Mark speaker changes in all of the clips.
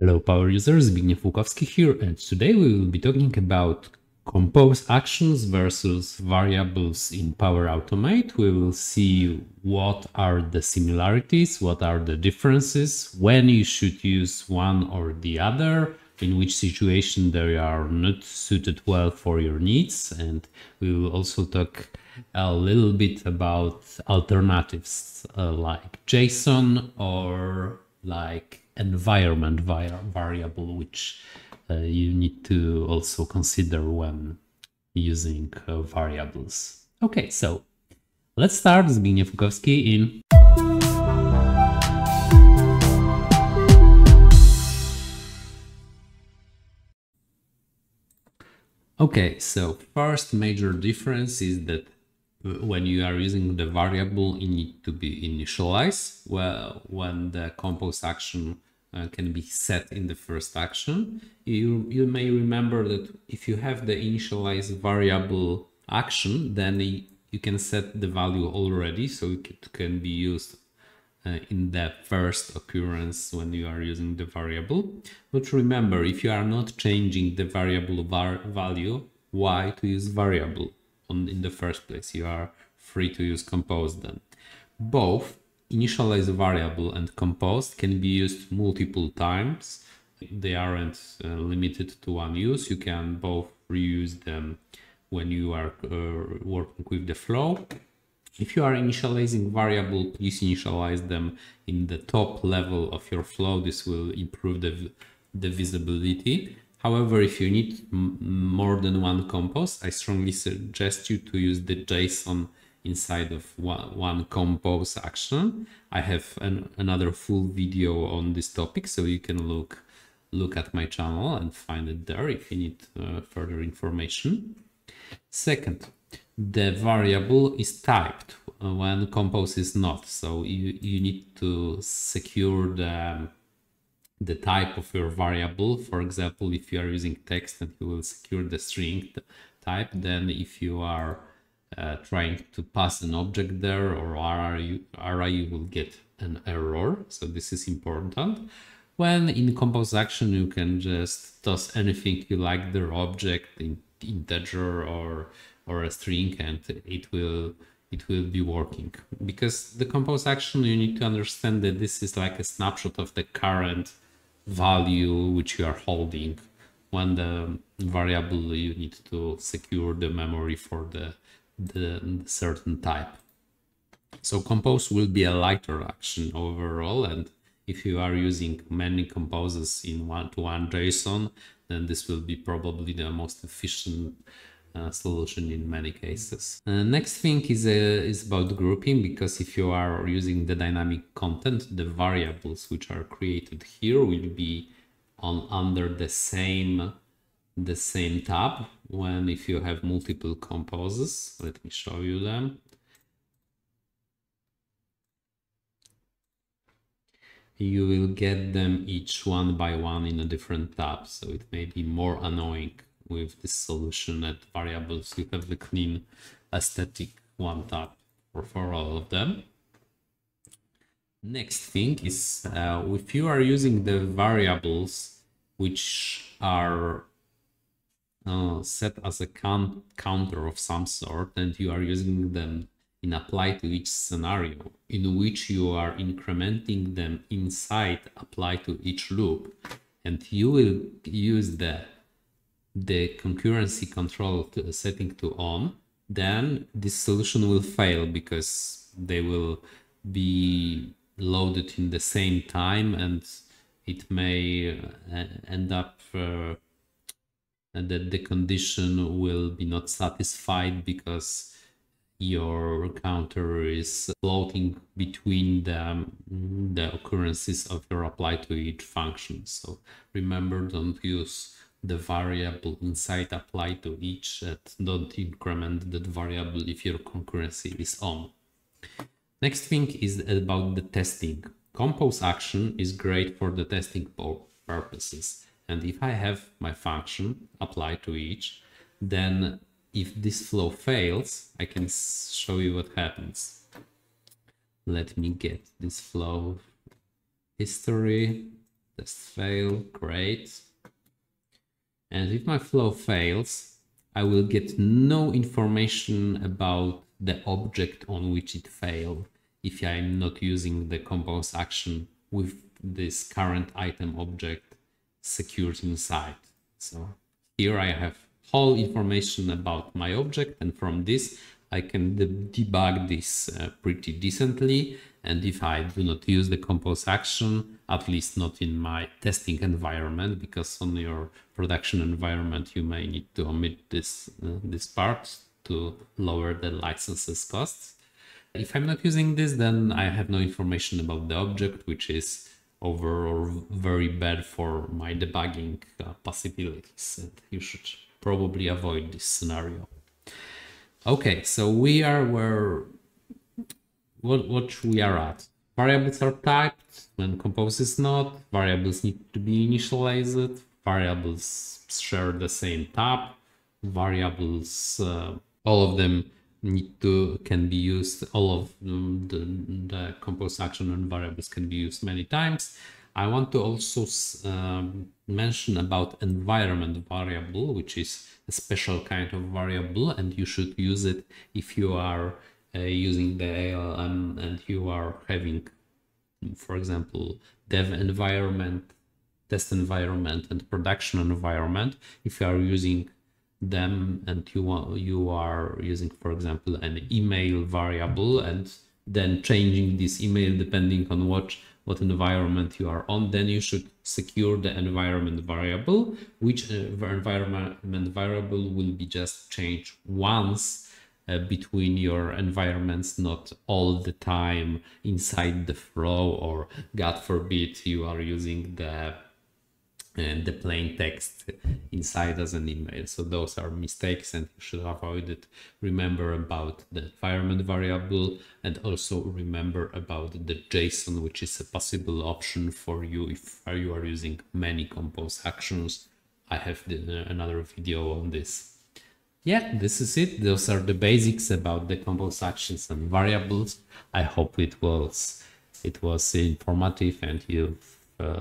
Speaker 1: Hello power users, Zbigniew Łukowski here and today we will be talking about compose actions versus variables in Power Automate. We will see what are the similarities, what are the differences, when you should use one or the other, in which situation they are not suited well for your needs and we will also talk a little bit about alternatives uh, like JSON or like environment variable, which uh, you need to also consider when using uh, variables. Okay, so let's start Zbigniew Łukowski in Okay, so first major difference is that when you are using the variable, it need to be initialized. Well, when the compose action uh, can be set in the first action, you you may remember that if you have the initialize variable action, then you can set the value already, so it can be used uh, in the first occurrence when you are using the variable. But remember, if you are not changing the variable var value, why to use variable? on in the first place. You are free to use compose then. Both initialize variable and compose can be used multiple times. They aren't uh, limited to one use. You can both reuse them when you are uh, working with the flow. If you are initializing variable, please initialize them in the top level of your flow. This will improve the, the visibility. However, if you need more than one compose, I strongly suggest you to use the JSON inside of one, one compose action. I have an, another full video on this topic, so you can look look at my channel and find it there if you need uh, further information. Second, the variable is typed when compose is not, so you, you need to secure the the type of your variable. For example, if you are using text and you will secure the string type, then if you are uh, trying to pass an object there or array, you will get an error. So this is important. When in compose action, you can just toss anything you like their object in integer or or a string and it will it will be working because the compose action you need to understand that this is like a snapshot of the current value which you are holding when the variable you need to secure the memory for the, the, certain type. So compose will be a lighter action overall and if you are using many composes in one-to-one -one JSON, then this will be probably the most efficient uh, solution in many cases. Uh, next thing is, uh, is about grouping because if you are using the dynamic content, the variables which are created here will be on under the same the same tab when if you have multiple composes. Let me show you them. You will get them each one by one in a different tab, so it may be more annoying with this solution at variables, you have the clean aesthetic one tab for, all of them. Next thing is uh, if you are using the variables which are uh, set as a count counter of some sort and you are using them in apply to each scenario in which you are incrementing them inside apply to each loop. And you will use the the concurrency control to setting to on, then this solution will fail because they will be loaded in the same time and it may uh, end up uh, that the condition will be not satisfied because your counter is floating between the, the occurrences of your apply to each function. So remember, don't use the variable inside apply to each and don't increment that variable if your concurrency is on. Next thing is about the testing. Compose action is great for the testing purposes. And if I have my function applied to each, then if this flow fails, I can show you what happens. Let me get this flow history test fail, great. And if my flow fails, I will get no information about the object on which it failed if I'm not using the compose action with this current item object secured inside. So here I have whole information about my object and from this I can de debug this uh, pretty decently and if I do not use the compose action, at least not in my testing environment, because on your production environment you may need to omit this, uh, this part to lower the licenses costs. If I'm not using this, then I have no information about the object, which is overall very bad for my debugging uh, possibilities. And you should probably avoid this scenario. Okay, so we are where what what we are at. Variables are typed when compose is not. Variables need to be initialized. Variables share the same type. Variables, uh, all of them need to can be used. All of them, the, the compose action and variables can be used many times. I want to also um, mention about environment variable, which is a special kind of variable, and you should use it if you are uh, using the ALM and you are having, for example, dev environment, test environment, and production environment. If you are using them and you want, you are using, for example, an email variable and then changing this email depending on what what environment you are on, then you should secure the environment variable, which uh, environment variable will be just changed once uh, between your environments, not all the time inside the flow, or God forbid you are using the and the plain text inside as an email. So those are mistakes and you should avoid it. Remember about the environment variable and also remember about the JSON, which is a possible option for you if you are using many compose actions. I have the, another video on this. Yeah, this is it. Those are the basics about the compose actions and variables. I hope it was it was informative and you've uh,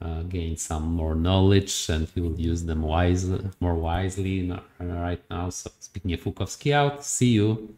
Speaker 1: uh, gain some more knowledge and we will use them wise, more wisely right now. So Zbigniew Łukowski out. See you.